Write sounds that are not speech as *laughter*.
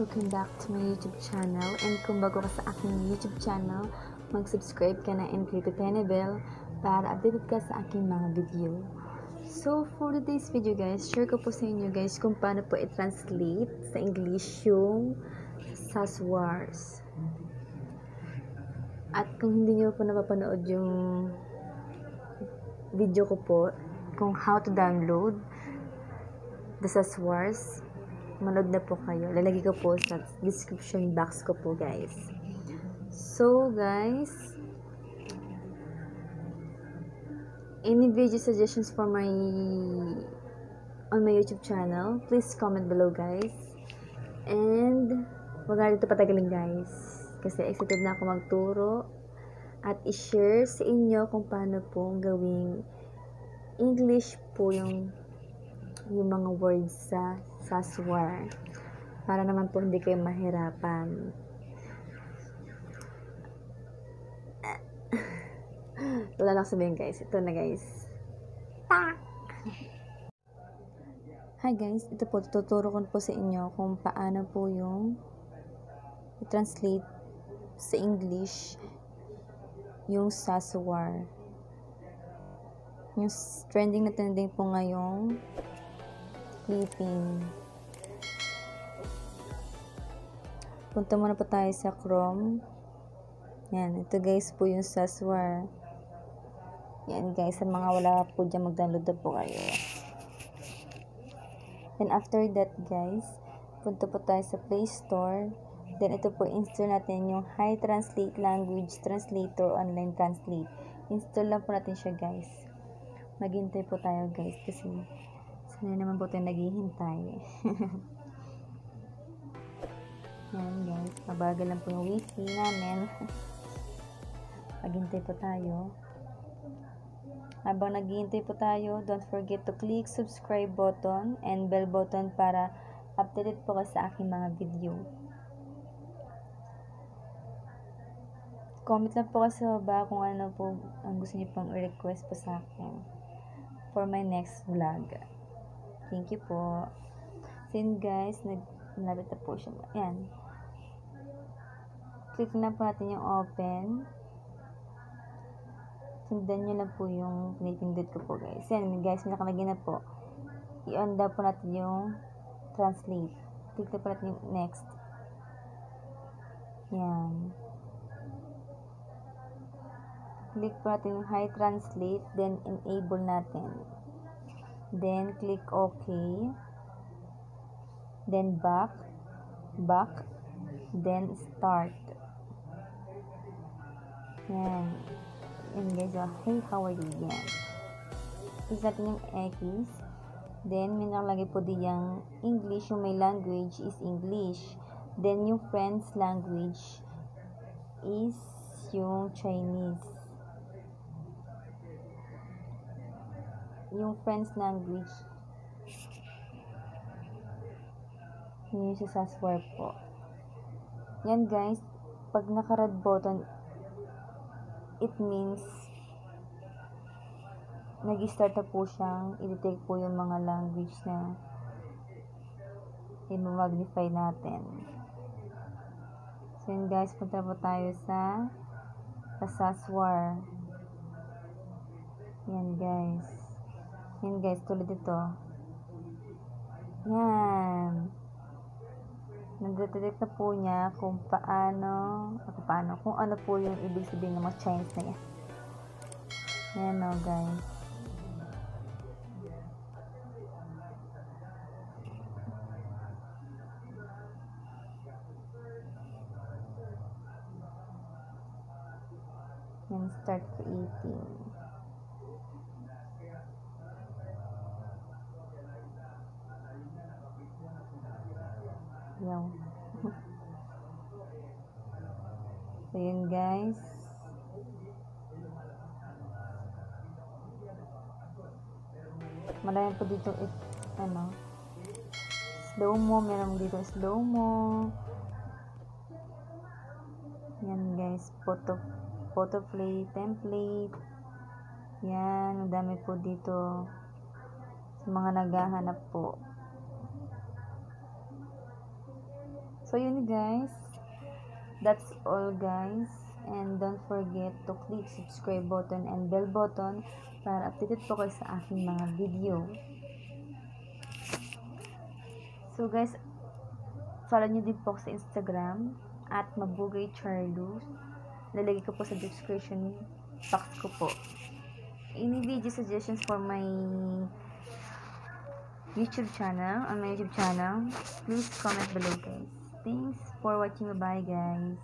Guys, welcome back to my YouTube channel and kung bago ka sa aking YouTube channel, mag-subscribe ka na and click the tiny bell para updated ka sa aking mga video. So, for today's video guys, share ko po sa inyo guys kung paano po i-translate sa English yung Saswars. At kung hindi nyo po napapanood yung video ko po, kung how to download the Saswars, manood na po kayo. Lalagay ko po sa description box ko po, guys. So, guys, any video suggestions for my on my YouTube channel, please comment below, guys. And, wag na dito patagalin, guys. Kasi excited na ako magturo at i-share sa inyo kung paano po gawing English po yung yung mga words sa saswar para naman po hindi kayo mahirapan. *laughs* Wala lang sabihin guys. Ito na guys. Hi guys, ito po tuturo ko po sa inyo kung paano po yung i-translate sa English yung saswar. Yung trending na trending po ngayong clipping. Punta muna po tayo sa Chrome. Yan, ito guys po yung Saswar. Yan guys, sa mga wala po dyan, mag-download na po kayo. Then after that guys, punta po tayo sa Play Store. Then ito po, install natin yung High Translate Language Translator Online Translate. Install lang po natin siya guys. Maghintay po tayo guys kasi sana naman po tayo naghihintay. *laughs* Yan guys, mabagal lang po yung wifi namin. Maghintay po tayo. Habang naghihintay po tayo, don't forget to click subscribe button and bell button para updated po ka sa aking mga video. Comment lang po kasi sa baba kung ano po ang gusto niyo pang request po sa akin for my next vlog. Thank you po. So guys, nag nalapit na po siya. Yan. Click na po natin yung open. Sundan nyo lang po yung pinipindot ko po guys. Yan guys, nakalagay na po. I-on daw po natin yung translate. Click na po natin yung next. Yan. Click po natin yung high translate, then enable natin. Then click OK. Then back, back, then start. Yan. Yan guys, oh. hey, how are you? Yan. Is natin yung X. Then, may nakalagay po diyang English. Yung may language is English. Then, yung friend's language is yung Chinese. Yung friend's language yun yung sa Saswar po. Yan guys, pag naka-red button, it means nag-start na po siyang i-detect po yung mga language na i-magnify natin. So yun guys, punta po tayo sa Saswar. Yan guys. Yan guys, tulad ito. Yan. Nagdetect na po niya kung paano, kung paano, kung ano po yung ibig sabihin ng mga Chinese na yan. Yan o, guys. Yan, start creating. Yaw. so, yun guys. Marami po dito it, ano, slow mo. Meron dito slow mo. Yan guys. Photo, photo play, template. Yan. Dami po dito sa mga naghahanap po. So yun guys. That's all guys. And don't forget to click subscribe button and bell button para updated po kayo sa aking mga video. So guys, follow nyo din po sa Instagram at mabugay charlus. Lalagay ko po sa description box ko po. Any video suggestions for my YouTube channel, on my YouTube channel, please comment below guys. Thanks for watching. Bye guys.